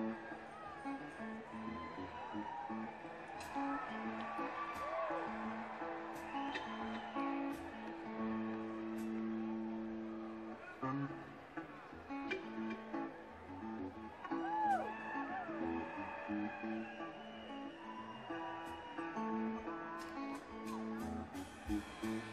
Thank mm -hmm. you.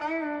Down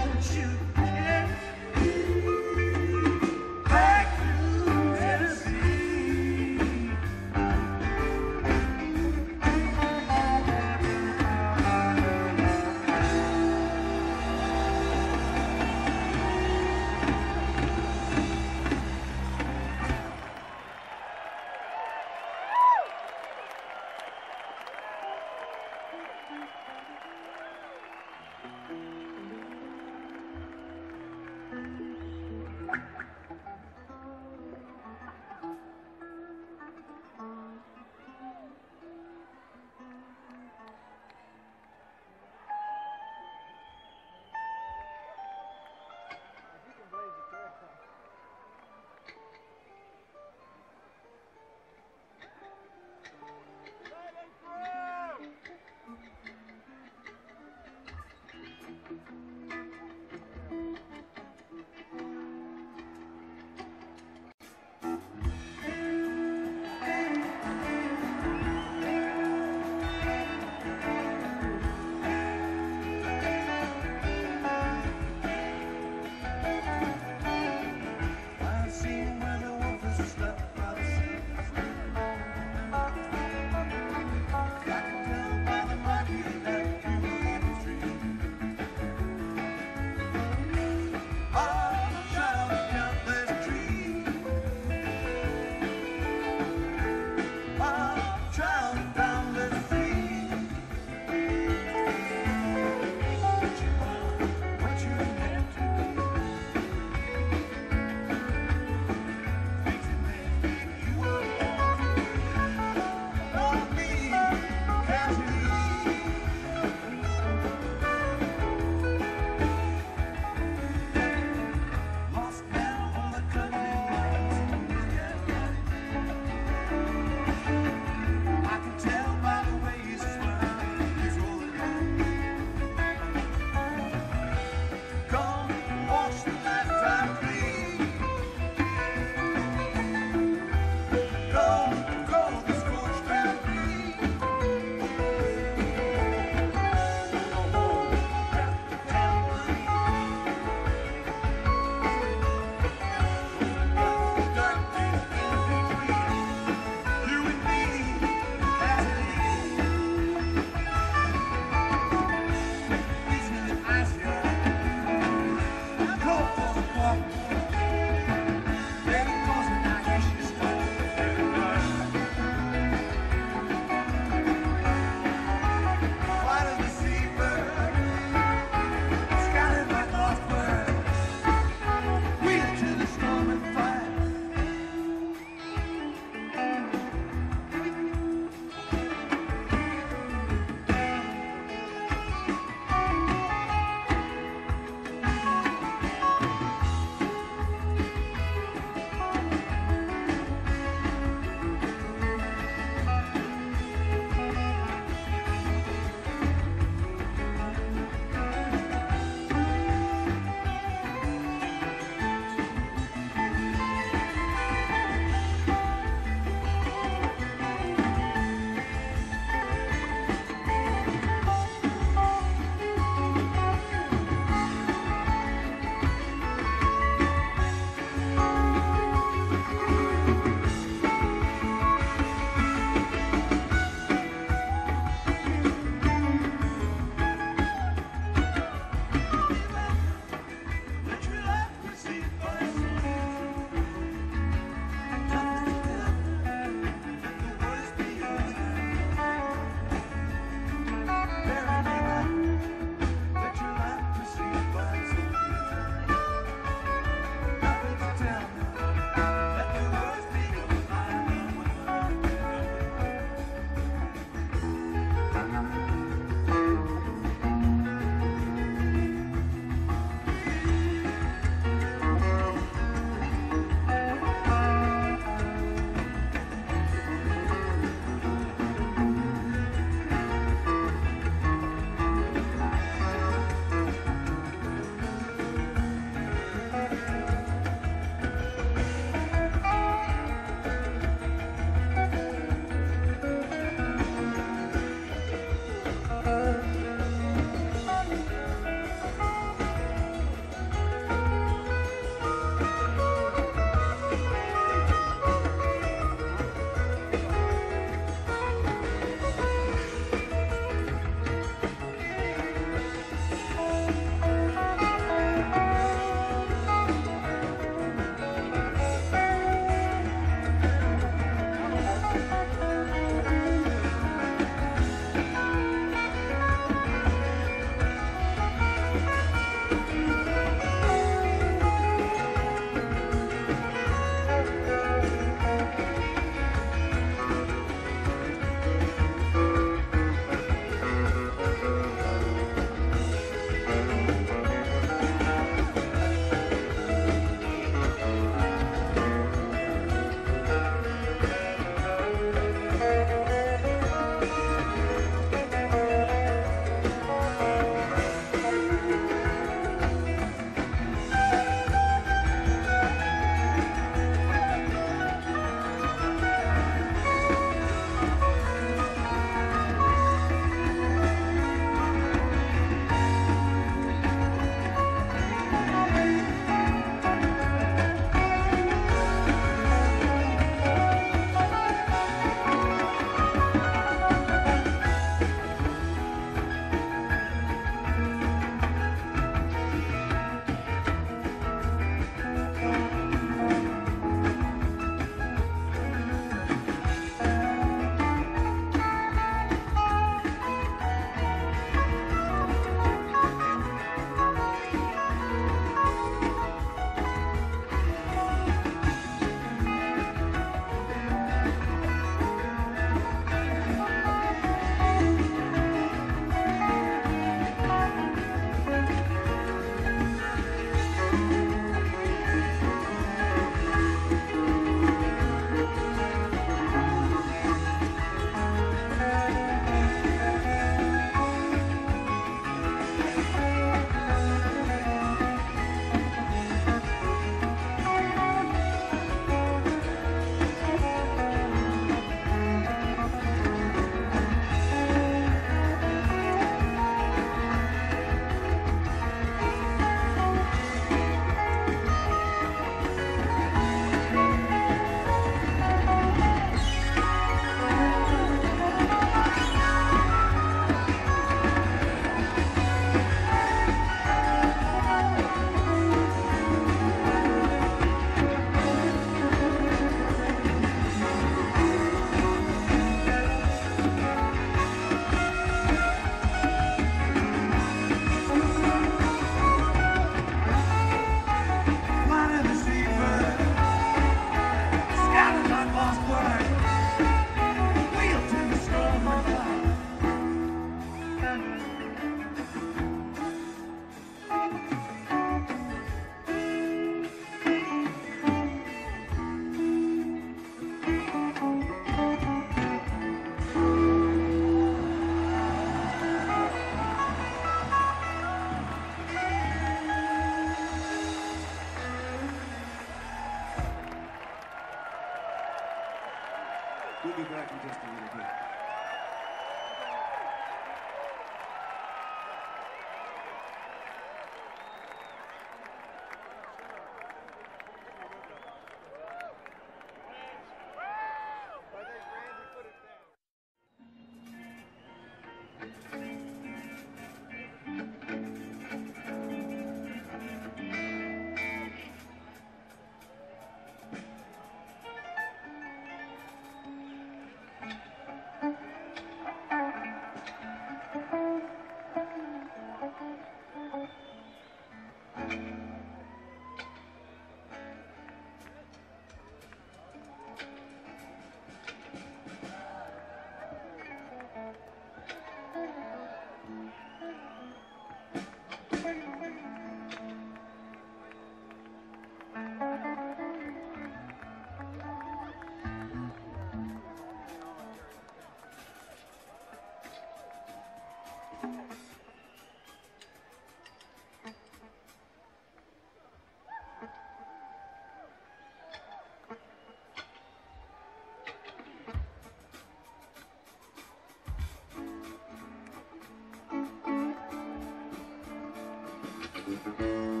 Mm-hmm.